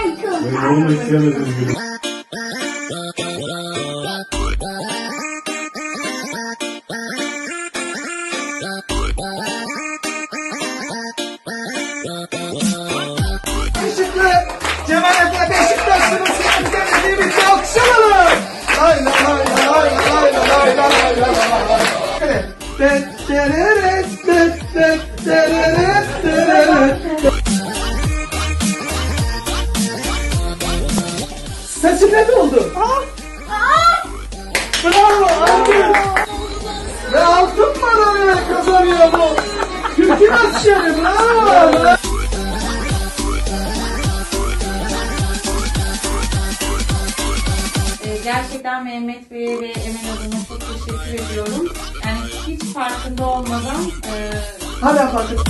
Ben onu istemedim gibi. Işıklı Cemal Efe Beşiktaşlı'nın siyasi bir alkışlayalım. Lay lay lay lay lay lay lay lay lay lay. Tet tereret, tet tet tereret. Saçın ne oldu? Bravo altın. Ve altın madalyayı kazanıyor bu. Türk'ün askeri bravo. Ee, Gerçekten Mehmet Bey'e ve Emel Hanım'a çok teşekkür ediyorum. Yani hiç farkında olmadan e, Hadi bakalım.